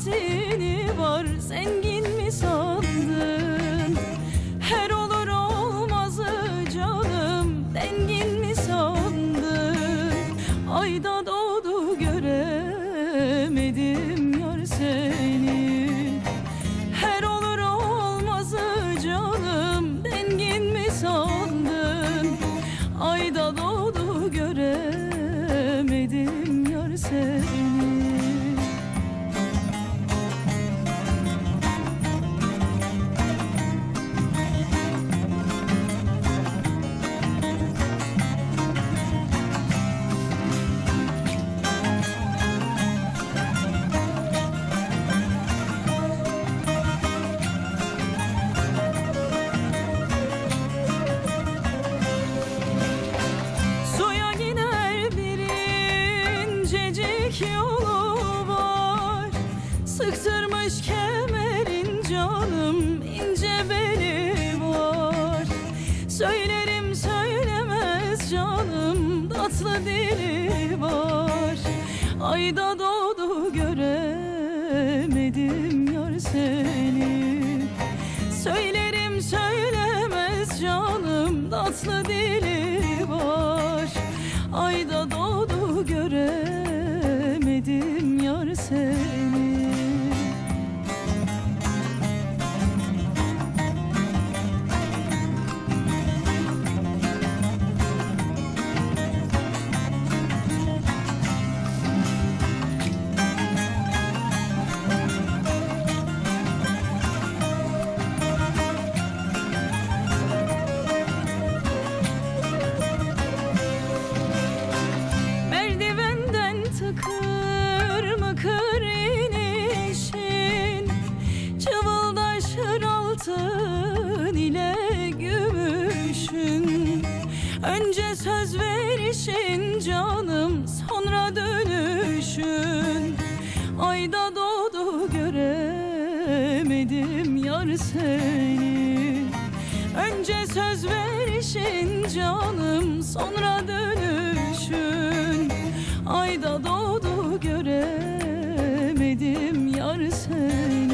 saatini var Zengin mi sandın? Her olur olmazı canım Dengin mi sandın? Ayda doğdu göremedim incecik yolu var. Sıktırmış kemerin canım ince beli var. Söylerim söylemez canım tatlı dili var. Ayda doğdu göremedim yar seni Önce söz verişin canım sonra dönüşün. Ayda doğdu göremedim yar seni. Önce söz verişin canım sonra dönüşün. Ayda doğdu göremedim yar seni.